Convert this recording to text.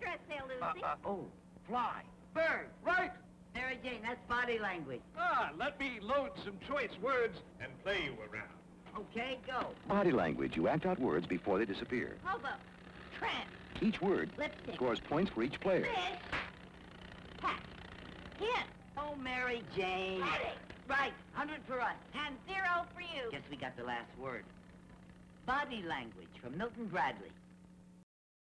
dress there, Lucy. Uh, uh, oh, fly. Bird. Right. Mary Jane, that's body language. Ah, let me load some choice words and play you around. Okay, go. Body language. You act out words before they disappear. Hobo. Tramp. Each word Lipstick. scores points for each player. Fish. Hat. Hit. Oh, Mary Jane. Right, 100 for us. And zero for you. Guess we got the last word. Body language from Milton Bradley.